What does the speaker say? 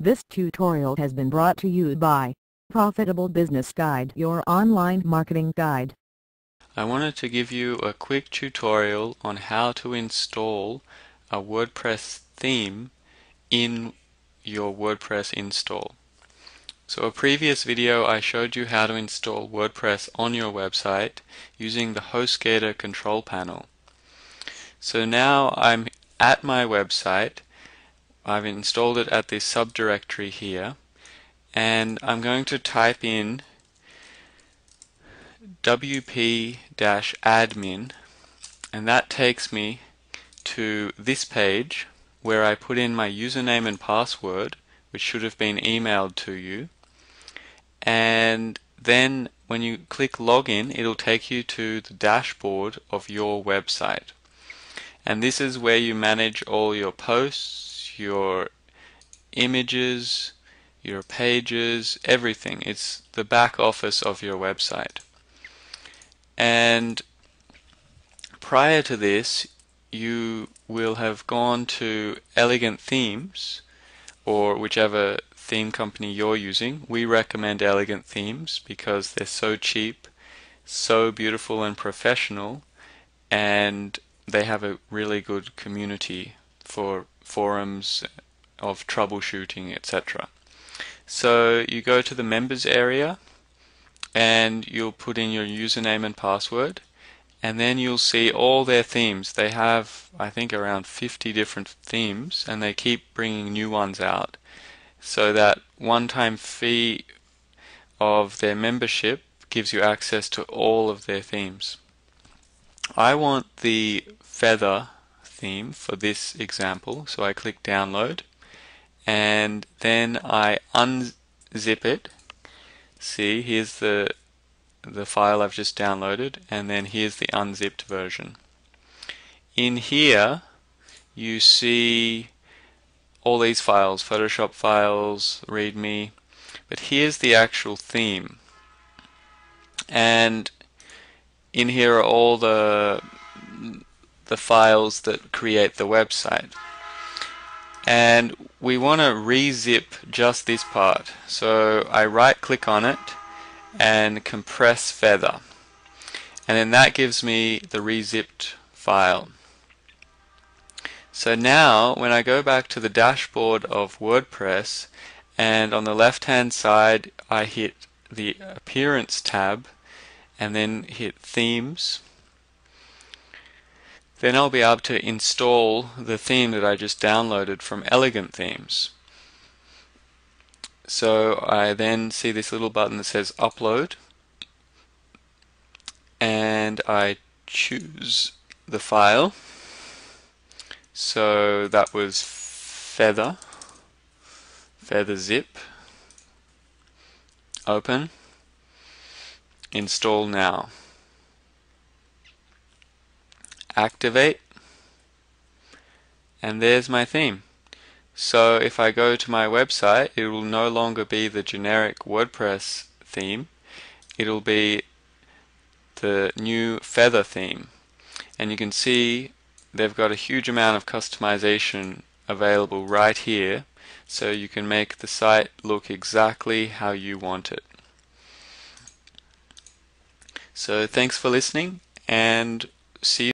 This tutorial has been brought to you by Profitable Business Guide, your online marketing guide. I wanted to give you a quick tutorial on how to install a WordPress theme in your WordPress install. So a previous video I showed you how to install WordPress on your website using the HostGator control panel. So now I'm at my website I've installed it at this subdirectory here and I'm going to type in wp-admin and that takes me to this page where I put in my username and password which should have been emailed to you. And then when you click login it'll take you to the dashboard of your website. And this is where you manage all your posts your images, your pages, everything. It's the back office of your website. And prior to this, you will have gone to Elegant Themes or whichever theme company you're using. We recommend Elegant Themes because they're so cheap, so beautiful and professional, and they have a really good community for forums of troubleshooting, etc. So you go to the members area and you'll put in your username and password and then you'll see all their themes. They have, I think, around 50 different themes and they keep bringing new ones out. So that one-time fee of their membership gives you access to all of their themes. I want the feather theme for this example. So I click download and then I unzip it. See, here's the the file I've just downloaded and then here's the unzipped version. In here you see all these files, Photoshop files, README, but here's the actual theme. And in here are all the the files that create the website. And we want to rezip just this part. So I right click on it and compress feather. And then that gives me the rezipped file. So now when I go back to the dashboard of WordPress and on the left hand side I hit the appearance tab and then hit themes then I'll be able to install the theme that I just downloaded from Elegant Themes. So I then see this little button that says upload and I choose the file. So that was feather, feather zip, open, install now activate and there's my theme. So if I go to my website it will no longer be the generic WordPress theme it'll be the new feather theme and you can see they've got a huge amount of customization available right here so you can make the site look exactly how you want it. So thanks for listening and see you